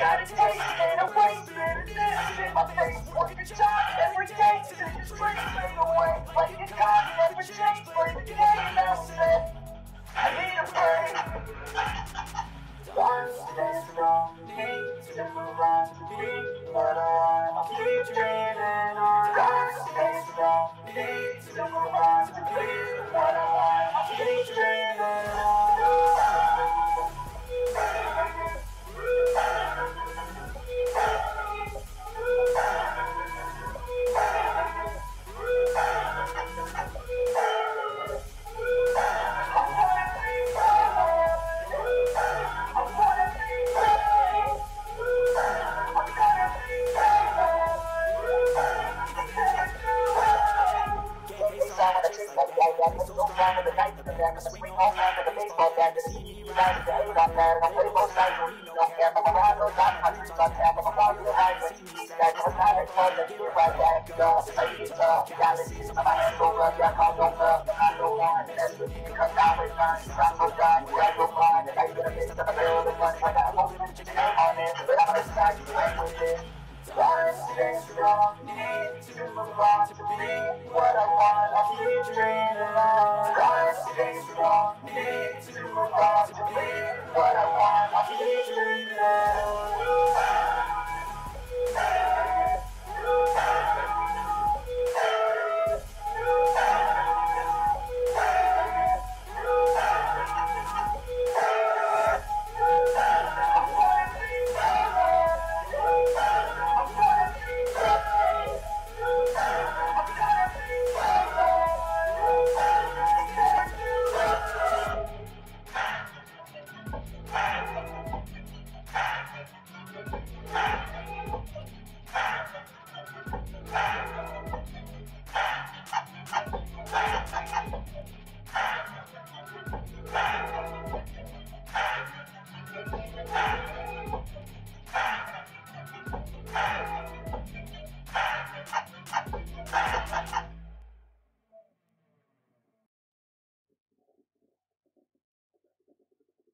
got a taste and a waste and a in my face. Working job every day your stress fade away. Like your God never changed for the day set. I need a break. One step strong, need to to be what I keep dreaming on. One step strong, need to move on What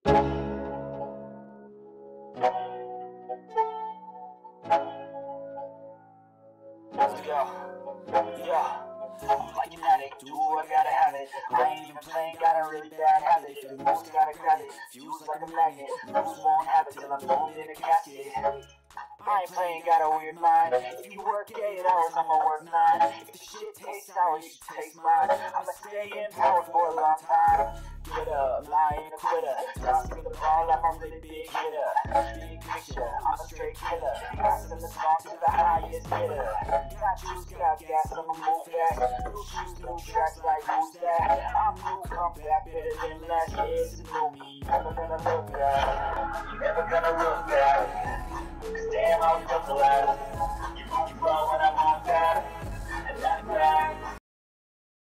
Yeah, yeah. Like an addict, do I gotta have it. Ain't even playing, got really gotta it, like a magnet. Won't have it till I'm in a casket. I ain't playing, got a weird mind. If you work I'ma work. If the shit you mine. I'ma stay in power for a long time. Get up, lying quitter. I'm really big hitter. Big picture, I'm a straight killer. Passing the talk to the highest bidder. Got juice, got gas, I'm a move fast. New shoes, new tracks, like who's that? I'm new, come back, better than last. Year's new me, never gonna look back. You Never gonna look back. Cause damn, I'm up the ladder.